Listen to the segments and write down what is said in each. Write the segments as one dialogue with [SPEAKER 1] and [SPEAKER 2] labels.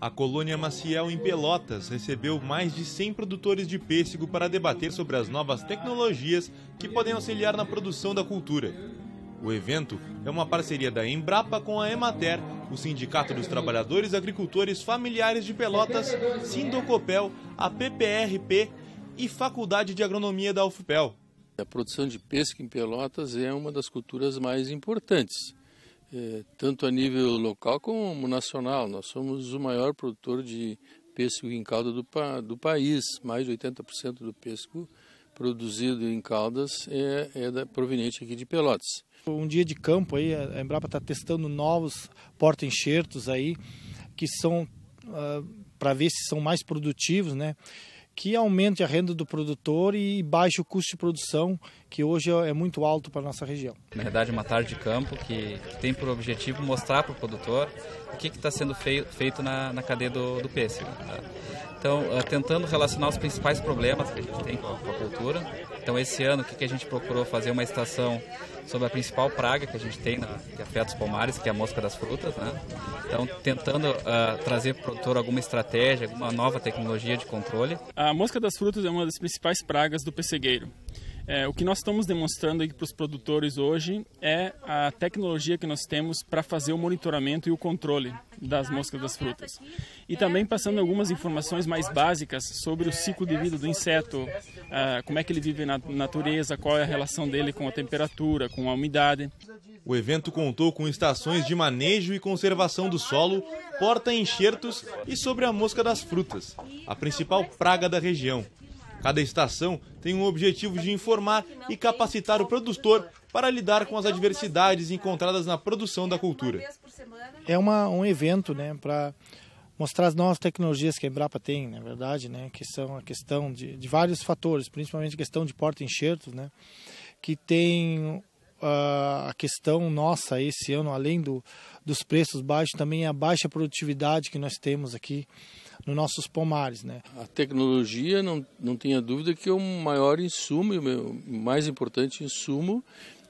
[SPEAKER 1] A colônia Maciel em Pelotas recebeu mais de 100 produtores de pêssego para debater sobre as novas tecnologias que podem auxiliar na produção da cultura. O evento é uma parceria da Embrapa com a Emater, o Sindicato dos Trabalhadores Agricultores Familiares de Pelotas, Sindocopel, a PPRP e Faculdade de Agronomia da UFPEL.
[SPEAKER 2] A produção de pêssego em Pelotas é uma das culturas mais importantes é, tanto a nível local como nacional. Nós somos o maior produtor de pêssego em calda do, do país. Mais de 80% do pêssego produzido em caldas é, é da, proveniente aqui de Pelotas.
[SPEAKER 3] Um dia de campo aí, a Embrapa está testando novos porta-enxertos aí, que são uh, ah, para ver se são mais produtivos, né? Que aumente a renda do produtor e baixe o custo de produção, que hoje é muito alto para a nossa região.
[SPEAKER 4] Na verdade, uma tarde de campo que, que tem por objetivo mostrar para o produtor o que está sendo fei, feito na, na cadeia do, do pêssego. Tá? Então, uh, tentando relacionar os principais problemas que a gente tem com a, cultura. Então, esse ano, o que, que a gente procurou fazer uma estação sobre a principal praga que a gente tem, na, que afeta os pomares, que é a mosca das frutas. Né? Então, tentando uh, trazer para o produtor alguma estratégia, alguma nova tecnologia de controle.
[SPEAKER 5] A mosca das frutas é uma das principais pragas do pessegueiro. É, o que nós estamos demonstrando aqui para os produtores hoje é a tecnologia que nós temos para fazer o monitoramento e o controle das moscas das frutas. E também passando algumas informações mais básicas sobre o ciclo de vida do inseto, uh, como é que ele vive na natureza, qual é a relação dele com a temperatura, com a umidade.
[SPEAKER 1] O evento contou com estações de manejo e conservação do solo, porta-enxertos e sobre a mosca das frutas, a principal praga da região. Cada estação tem um objetivo de informar e capacitar o produtor para lidar com as adversidades encontradas na produção da cultura.
[SPEAKER 3] É uma, um evento né, para mostrar as novas tecnologias que a Embrapa tem, na verdade, né, que são a questão de, de vários fatores, principalmente a questão de porta-enxertos, né, que tem uh, a questão nossa esse ano, além do, dos preços baixos, também a baixa produtividade que nós temos aqui nos nossos pomares. Né?
[SPEAKER 2] A tecnologia, não, não tenha dúvida, que é o maior insumo, o mais importante insumo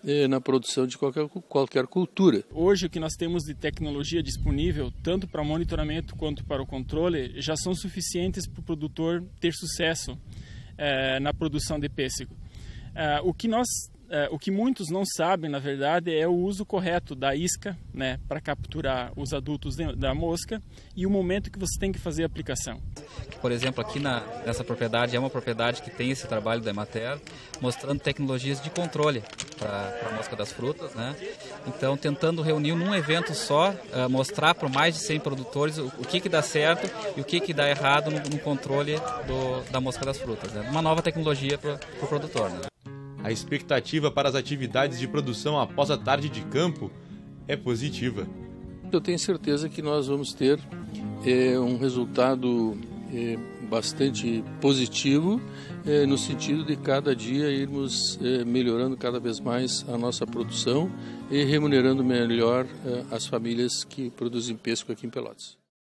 [SPEAKER 2] eh, na produção de qualquer, qualquer cultura.
[SPEAKER 5] Hoje o que nós temos de tecnologia disponível, tanto para monitoramento quanto para o controle, já são suficientes para o produtor ter sucesso eh, na produção de pêssego. Eh, o que nós é, o que muitos não sabem, na verdade, é o uso correto da isca né, para capturar os adultos da mosca e o momento que você tem que fazer a aplicação.
[SPEAKER 4] Por exemplo, aqui na, nessa propriedade é uma propriedade que tem esse trabalho da Emater, mostrando tecnologias de controle para a mosca das frutas. Né? Então, tentando reunir num evento só, uh, mostrar para mais de 100 produtores o, o, que, que dá certo e o que, que dá errado no, no controle do, da mosca das frutas. Né? Uma nova tecnologia para o pro produtor. Né?
[SPEAKER 1] A expectativa para as atividades de produção após a tarde de campo é positiva.
[SPEAKER 2] Eu tenho certeza que nós vamos ter é, um resultado é, bastante positivo é, no sentido de cada dia irmos é, melhorando cada vez mais a nossa produção e remunerando melhor é, as famílias que produzem pesco aqui em Pelotas.